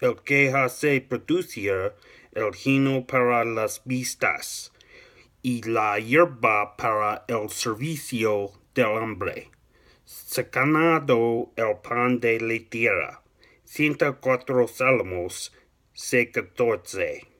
el que hace producir el gino para las vistas y la hierba para el servicio del hambre. Sacanado el pan de la tierra. 104 Salmos, C14.